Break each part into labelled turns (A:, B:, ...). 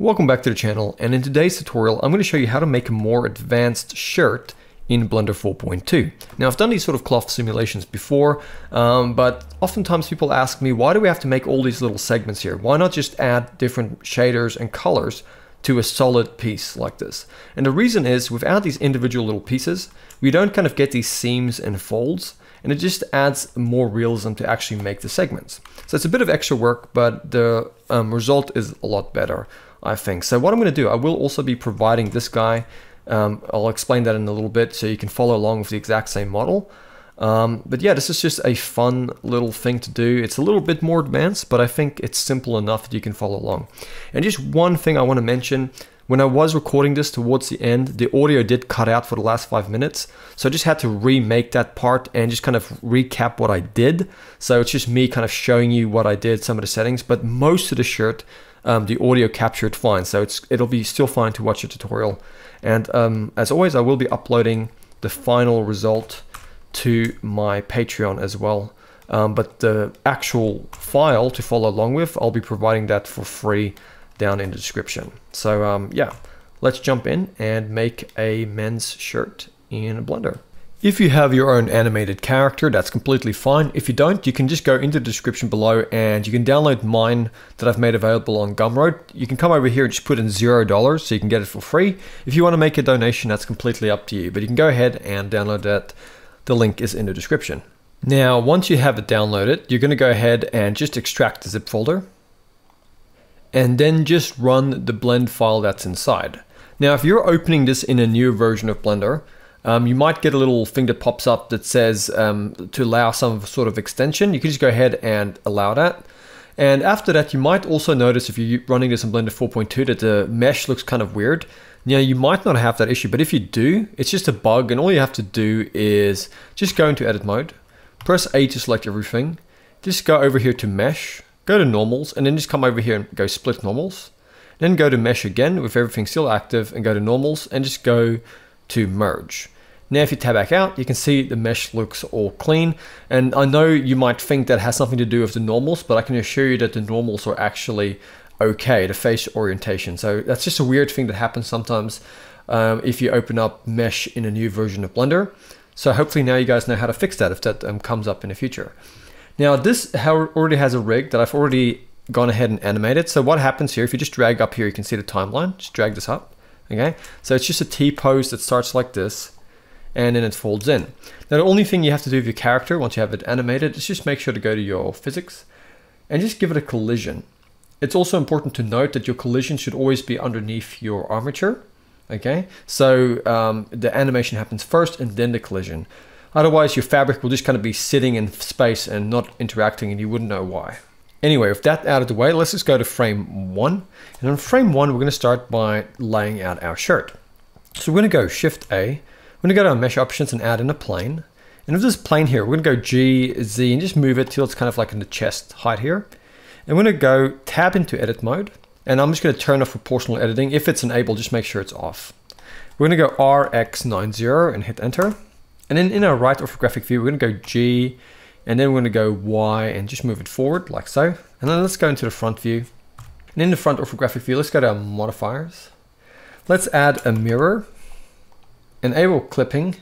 A: Welcome back to the channel and in today's tutorial I'm going to show you how to make a more advanced shirt in Blender 4.2. Now I've done these sort of cloth simulations before um, but oftentimes people ask me why do we have to make all these little segments here? Why not just add different shaders and colors to a solid piece like this? And the reason is without these individual little pieces we don't kind of get these seams and folds and it just adds more realism to actually make the segments. So it's a bit of extra work but the um, result is a lot better. I think. So what I'm going to do, I will also be providing this guy. Um, I'll explain that in a little bit so you can follow along with the exact same model. Um, but yeah, this is just a fun little thing to do. It's a little bit more advanced, but I think it's simple enough that you can follow along. And just one thing I want to mention, when I was recording this towards the end, the audio did cut out for the last five minutes. So I just had to remake that part and just kind of recap what I did. So it's just me kind of showing you what I did, some of the settings, but most of the shirt um, the audio captured fine. So it's it'll be still fine to watch the tutorial. And um, as always, I will be uploading the final result to my Patreon as well. Um, but the actual file to follow along with, I'll be providing that for free down in the description. So um, yeah, let's jump in and make a men's shirt in Blender. If you have your own animated character, that's completely fine. If you don't, you can just go into the description below and you can download mine that I've made available on Gumroad. You can come over here and just put in zero dollars so you can get it for free. If you want to make a donation, that's completely up to you, but you can go ahead and download that. The link is in the description. Now, once you have it downloaded, you're going to go ahead and just extract the zip folder and then just run the blend file that's inside. Now, if you're opening this in a new version of Blender, um, you might get a little thing that pops up that says um, to allow some sort of extension. You can just go ahead and allow that. And after that, you might also notice if you're running this in Blender 4.2 that the mesh looks kind of weird. Now, you might not have that issue, but if you do, it's just a bug. And all you have to do is just go into edit mode, press A to select everything, just go over here to mesh, go to normals, and then just come over here and go split normals. Then go to mesh again with everything still active and go to normals and just go to merge. Now if you tab back out, you can see the mesh looks all clean. And I know you might think that has something to do with the normals, but I can assure you that the normals are actually okay, the face orientation. So that's just a weird thing that happens sometimes um, if you open up mesh in a new version of Blender. So hopefully now you guys know how to fix that if that um, comes up in the future. Now this already has a rig that I've already gone ahead and animated. So what happens here, if you just drag up here, you can see the timeline, just drag this up, okay? So it's just a T-pose that starts like this and then it folds in. Now the only thing you have to do with your character once you have it animated is just make sure to go to your physics and just give it a collision. It's also important to note that your collision should always be underneath your armature. Okay, so um, the animation happens first and then the collision. Otherwise your fabric will just kind of be sitting in space and not interacting and you wouldn't know why. Anyway, with that out of the way, let's just go to frame one. And on frame one, we're gonna start by laying out our shirt. So we're gonna go Shift A, we're gonna go to our mesh options and add in a plane. And with this plane here, we're gonna go G, Z, and just move it till it's kind of like in the chest height here. And we're gonna go tab into edit mode. And I'm just gonna turn off proportional editing. If it's enabled, just make sure it's off. We're gonna go RX90 and hit enter. And then in our right orthographic view, we're gonna go G, and then we're gonna go Y and just move it forward like so. And then let's go into the front view. And in the front orthographic view, let's go to our modifiers. Let's add a mirror enable clipping,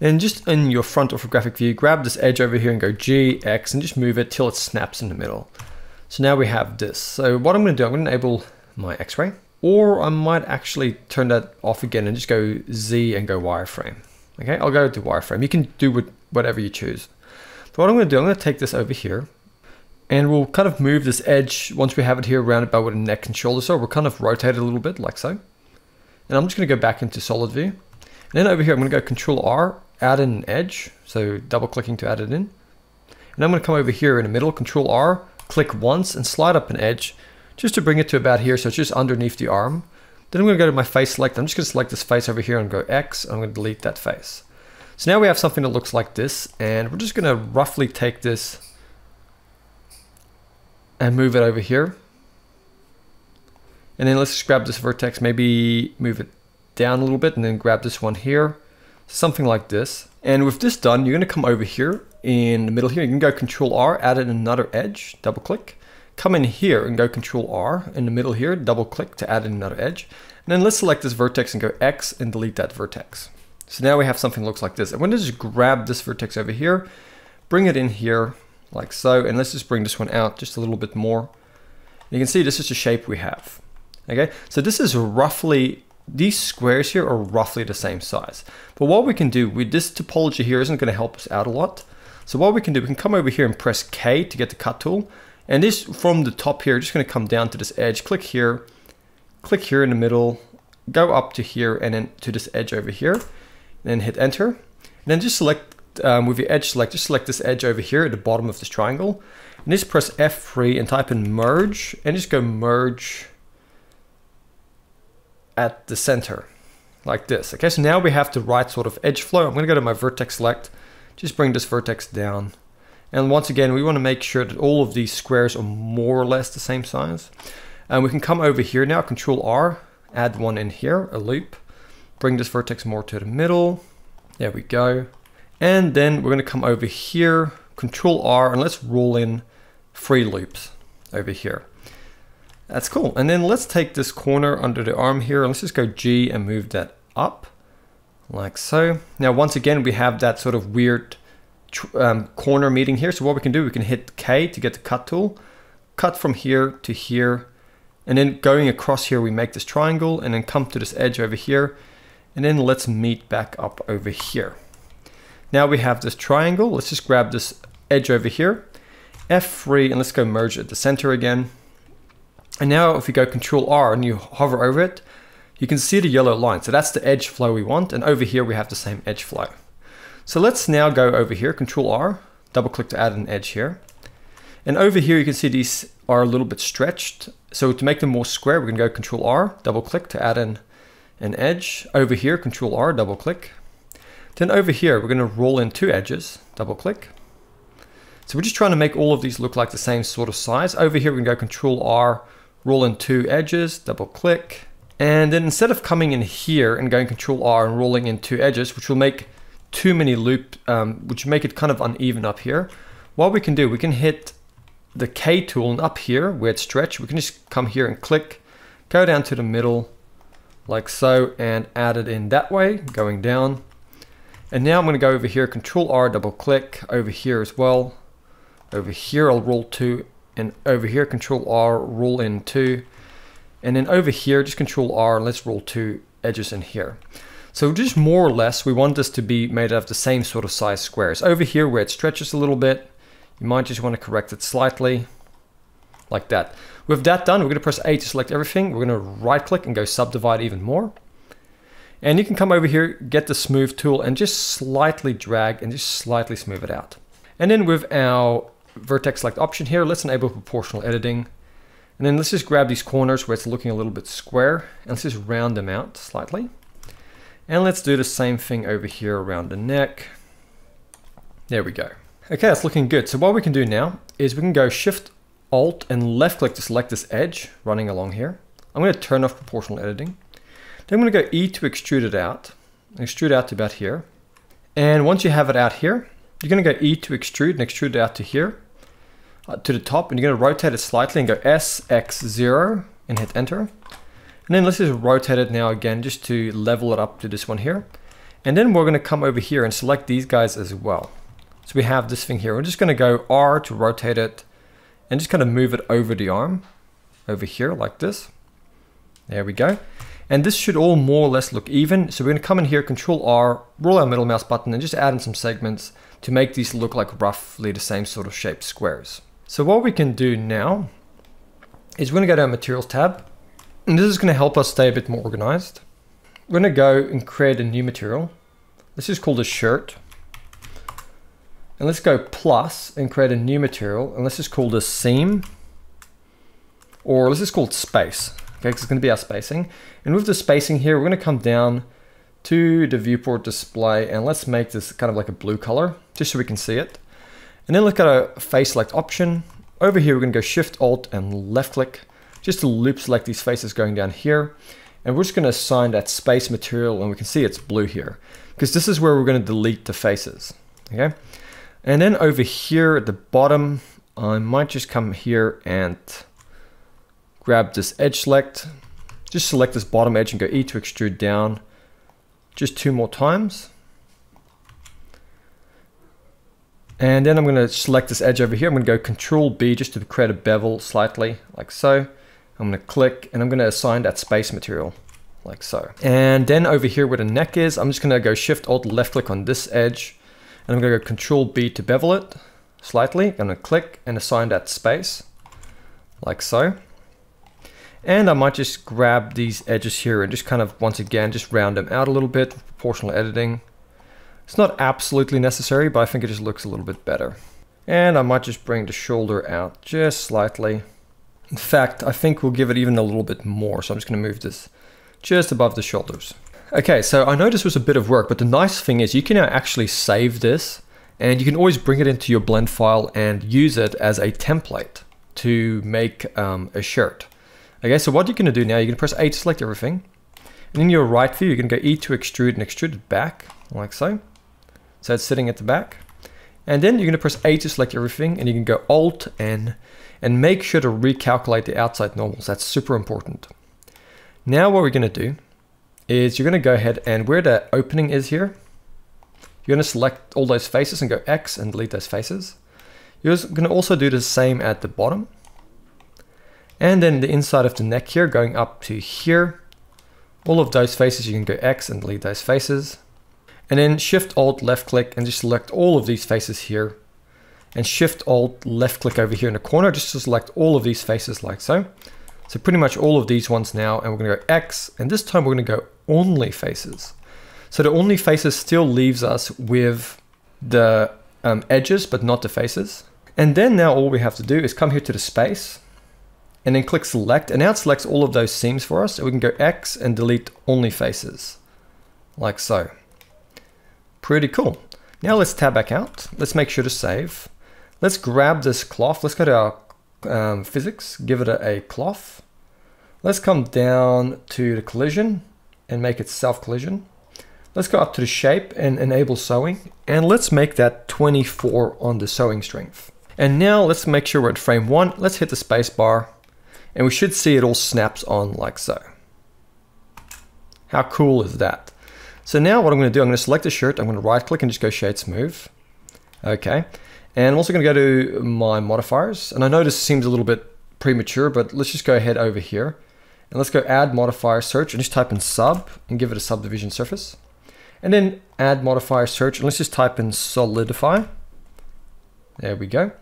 A: and just in your front orthographic view, grab this edge over here and go G, X, and just move it till it snaps in the middle. So now we have this. So what I'm gonna do, I'm gonna enable my X-ray, or I might actually turn that off again and just go Z and go wireframe. Okay, I'll go to wireframe. You can do whatever you choose. But what I'm gonna do, I'm gonna take this over here, and we'll kind of move this edge, once we have it here around about where the neck and shoulder so we'll kind of rotate it a little bit like so. And I'm just gonna go back into solid view then over here, I'm going to go Control R, add in an edge. So double clicking to add it in. And I'm going to come over here in the middle, Control R, click once and slide up an edge just to bring it to about here. So it's just underneath the arm. Then I'm going to go to my face select. I'm just going to select this face over here and go X. I'm going to delete that face. So now we have something that looks like this. And we're just going to roughly take this and move it over here. And then let's just grab this vertex, maybe move it down a little bit and then grab this one here, something like this. And with this done, you're gonna come over here in the middle here, you can go Control R, add in another edge, double click, come in here and go Control R in the middle here, double click to add in another edge. And then let's select this vertex and go X and delete that vertex. So now we have something that looks like this. I'm to just grab this vertex over here, bring it in here like so, and let's just bring this one out just a little bit more. You can see this is the shape we have. Okay, so this is roughly, these squares here are roughly the same size. But what we can do with this topology here isn't going to help us out a lot. So what we can do, we can come over here and press K to get the cut tool. And this from the top here, just going to come down to this edge, click here, click here in the middle, go up to here and then to this edge over here, and then hit enter. And then just select um, with your edge select, just select this edge over here at the bottom of this triangle. And just press F3 and type in merge and just go merge at the center like this. Okay, so now we have the right sort of edge flow. I'm gonna go to my vertex select, just bring this vertex down. And once again, we wanna make sure that all of these squares are more or less the same size. And we can come over here now, control R, add one in here, a loop. Bring this vertex more to the middle. There we go. And then we're gonna come over here, control R, and let's roll in three loops over here. That's cool. And then let's take this corner under the arm here. and Let's just go G and move that up like so. Now, once again, we have that sort of weird um, corner meeting here. So what we can do, we can hit K to get the cut tool, cut from here to here. And then going across here, we make this triangle and then come to this edge over here. And then let's meet back up over here. Now we have this triangle. Let's just grab this edge over here, F3, and let's go merge at the center again. And now if you go Control R and you hover over it, you can see the yellow line. So that's the edge flow we want. And over here, we have the same edge flow. So let's now go over here, Control R, double click to add an edge here. And over here, you can see these are a little bit stretched. So to make them more square, we're gonna go Control R, double click to add in an edge. Over here, Control R, double click. Then over here, we're gonna roll in two edges, double click. So we're just trying to make all of these look like the same sort of size. Over here, we can go Control R, roll in two edges, double click. And then instead of coming in here and going Control R and rolling in two edges, which will make too many loop, um, which make it kind of uneven up here, what we can do, we can hit the K tool and up here where it's stretched, we can just come here and click, go down to the middle like so and add it in that way, going down. And now I'm going to go over here, Control R, double click over here as well. Over here, I'll roll two and over here control R roll in two. And then over here just control R and let's roll two edges in here. So just more or less we want this to be made of the same sort of size squares. Over here where it stretches a little bit you might just want to correct it slightly like that. With that done we're going to press A to select everything. We're going to right click and go subdivide even more. And you can come over here get the smooth tool and just slightly drag and just slightly smooth it out. And then with our vertex select option here, let's enable proportional editing. And then let's just grab these corners where it's looking a little bit square and let's just round them out slightly. And let's do the same thing over here around the neck. There we go. Okay, that's looking good. So what we can do now is we can go Shift Alt and left click to select this edge running along here. I'm going to turn off proportional editing. Then I'm going to go E to extrude it out. Extrude out to about here. And once you have it out here, you're going to go E to extrude and extrude it out to here Uh, to the top and you're to rotate it slightly and go SX0 and hit enter. And then let's just rotate it now again just to level it up to this one here. And then we're going to come over here and select these guys as well. So we have this thing here. We're just going to go R to rotate it and just kind of move it over the arm over here like this. There we go. And this should all more or less look even. So we're to come in here, Control R, roll our middle mouse button and just add in some segments to make these look like roughly the same sort of shaped squares. So what we can do now is we're gonna go to our materials tab and this is gonna help us stay a bit more organized. We're gonna go and create a new material. This is called a shirt. And let's go plus and create a new material and let's just call this seam or let's just call it space. Okay, because it's gonna be our spacing. And with the spacing here, we're gonna come down to the viewport display and let's make this kind of like a blue color just so we can see it. And then look at our face select option. Over here, we're gonna go Shift Alt and left click just to loop select these faces going down here. And we're just gonna assign that space material and we can see it's blue here because this is where we're gonna delete the faces, okay? And then over here at the bottom, I might just come here and grab this edge select. Just select this bottom edge and go E to extrude down. Just two more times. And then I'm going to select this edge over here. I'm going to go Control B just to create a bevel slightly, like so. I'm going to click and I'm going to assign that space material, like so. And then over here where the neck is, I'm just going to go Shift Alt left click on this edge. And I'm going to go Control B to bevel it slightly. I'm going to click and assign that space, like so. And I might just grab these edges here and just kind of, once again, just round them out a little bit, proportional editing. It's not absolutely necessary, but I think it just looks a little bit better. And I might just bring the shoulder out just slightly. In fact, I think we'll give it even a little bit more. So I'm just gonna move this just above the shoulders. Okay, so I know this was a bit of work, but the nice thing is you can now actually save this and you can always bring it into your blend file and use it as a template to make um, a shirt. Okay, so what you're gonna do now, you're gonna press A to select everything. And in your right view, you're gonna go E to extrude and extrude it back, like so. So it's sitting at the back. And then you're gonna press A to select everything and you can go Alt N and make sure to recalculate the outside normals. That's super important. Now what we're gonna do is you're gonna go ahead and where the opening is here, you're gonna select all those faces and go X and delete those faces. You're gonna also do the same at the bottom. And then the inside of the neck here, going up to here, all of those faces, you can go X and delete those faces. And then Shift Alt left click and just select all of these faces here. And Shift Alt left click over here in the corner just to select all of these faces like so. So pretty much all of these ones now, and we're gonna go X, and this time we're gonna go only faces. So the only faces still leaves us with the um, edges, but not the faces. And then now all we have to do is come here to the space, and then click select, and now it selects all of those seams for us. So we can go X and delete only faces, like so. Pretty cool. Now let's tab back out. Let's make sure to save. Let's grab this cloth. Let's go to our um, physics, give it a, a cloth. Let's come down to the collision and make it self collision. Let's go up to the shape and enable sewing. And let's make that 24 on the sewing strength. And now let's make sure we're at frame one. Let's hit the space bar and we should see it all snaps on like so. How cool is that? So now what I'm going to do, I'm going to select the shirt, I'm going to right click and just go shade smooth. Okay. And I'm also going to go to my modifiers. And I know this seems a little bit premature, but let's just go ahead over here. And let's go add modifier search and just type in sub and give it a subdivision surface. And then add modifier search and let's just type in solidify. There we go.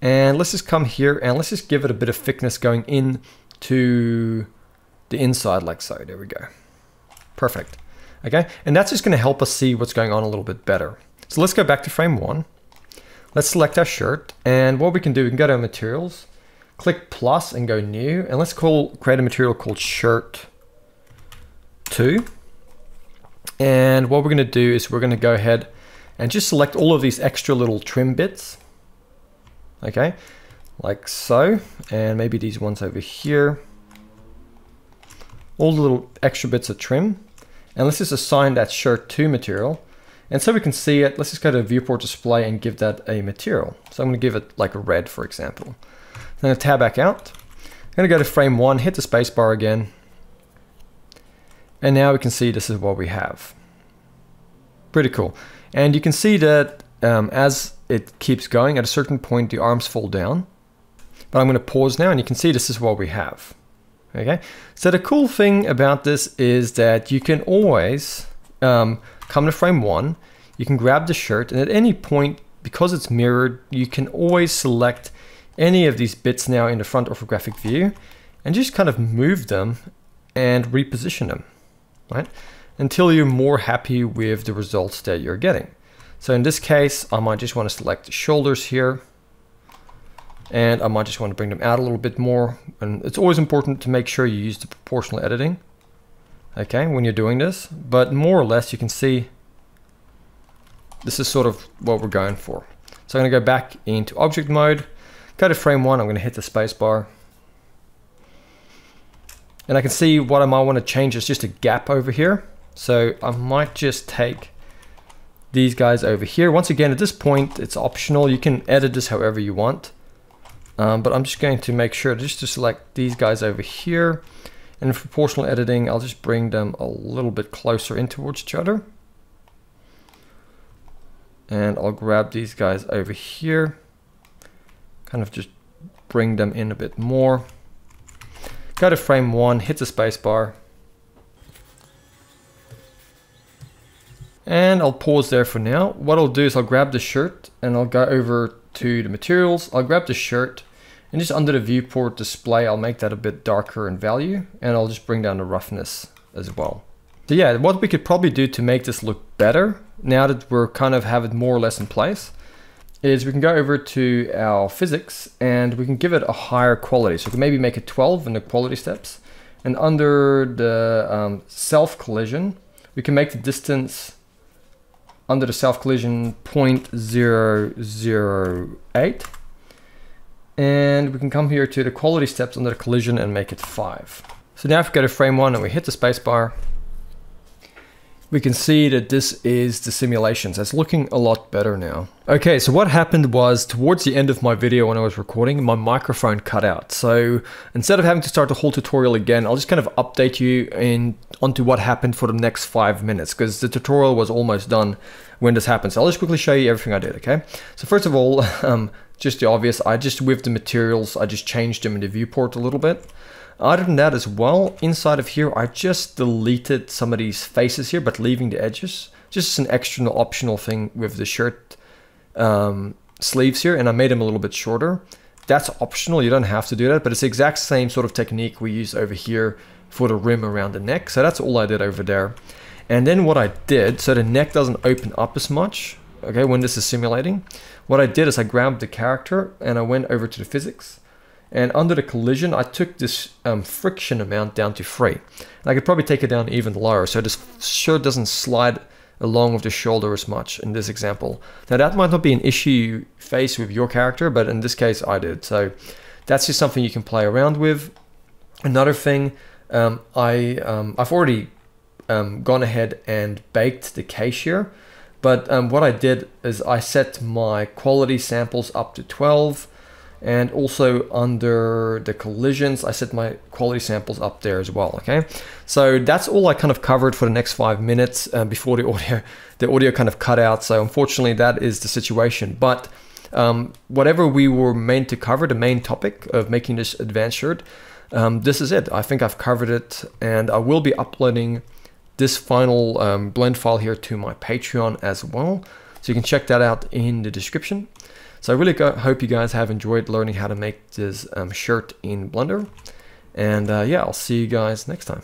A: And let's just come here and let's just give it a bit of thickness going in to the inside like so. There we go. Perfect. Okay, and that's just going to help us see what's going on a little bit better. So let's go back to frame one. Let's select our shirt and what we can do, we can go to materials, click plus and go new and let's call create a material called shirt 2. And what we're going to do is we're going to go ahead and just select all of these extra little trim bits okay like so and maybe these ones over here all the little extra bits of trim and let's just assign that shirt to material. And so we can see it let's just go to viewport display and give that a material. So I'm going to give it like a red for example. Going to tab back out. I'm going to go to frame one hit the spacebar again. And now we can see this is what we have. Pretty cool. And you can see that um, as it keeps going, at a certain point the arms fall down. But I'm going to pause now and you can see this is what we have. Okay, so the cool thing about this is that you can always um, come to frame one, you can grab the shirt and at any point, because it's mirrored, you can always select any of these bits now in the front orthographic view and just kind of move them and reposition them, right? Until you're more happy with the results that you're getting. So in this case, I might just want to select the shoulders here. And I might just want to bring them out a little bit more. And it's always important to make sure you use the proportional editing. Okay, when you're doing this. But more or less, you can see this is sort of what we're going for. So I'm going to go back into object mode, go to frame one, I'm going to hit the space bar. And I can see what I might want to change is just a gap over here. So I might just take these guys over here. Once again, at this point, it's optional. You can edit this however you want. Um, but I'm just going to make sure just to select these guys over here. And for proportional editing, I'll just bring them a little bit closer in towards each other. And I'll grab these guys over here. Kind of just bring them in a bit more. Go to frame one, hit the spacebar. And I'll pause there for now. What I'll do is I'll grab the shirt and I'll go over to the materials. I'll grab the shirt and just under the viewport display, I'll make that a bit darker in value and I'll just bring down the roughness as well. So yeah, what we could probably do to make this look better now that we're kind of have it more or less in place is we can go over to our physics and we can give it a higher quality. So we can maybe make it 12 in the quality steps. And under the um, self collision, we can make the distance under the self collision 0.008 and we can come here to the quality steps under the collision and make it 5. So now if we go to frame 1 and we hit the spacebar, we can see that this is the simulations. It's looking a lot better now. Okay, so what happened was towards the end of my video when I was recording, my microphone cut out. So instead of having to start the whole tutorial again, I'll just kind of update you in onto what happened for the next five minutes because the tutorial was almost done when this happened. So I'll just quickly show you everything I did, okay? So first of all, um, just the obvious, I just with the materials, I just changed them in the viewport a little bit. Other than that as well, inside of here, I just deleted some of these faces here, but leaving the edges. Just an extra optional thing with the shirt um, sleeves here, and I made them a little bit shorter. That's optional, you don't have to do that, but it's the exact same sort of technique we use over here for the rim around the neck. So that's all I did over there. And then what I did, so the neck doesn't open up as much, okay, when this is simulating, what I did is I grabbed the character and I went over to the physics. And under the collision, I took this um, friction amount down to 3. And I could probably take it down even lower, so this shirt doesn't slide along with the shoulder as much in this example. Now that might not be an issue you face with your character, but in this case I did. So that's just something you can play around with. Another thing, um, I, um, I've already um, gone ahead and baked the cache here. But um, what I did is I set my quality samples up to 12 and also under the collisions I set my quality samples up there as well okay so that's all I kind of covered for the next five minutes uh, before the audio the audio kind of cut out so unfortunately that is the situation but um, whatever we were meant to cover the main topic of making this advanced shirt um, this is it I think I've covered it and I will be uploading this final um, blend file here to my Patreon as well. So you can check that out in the description. So I really hope you guys have enjoyed learning how to make this um, shirt in Blender. And uh, yeah, I'll see you guys next time.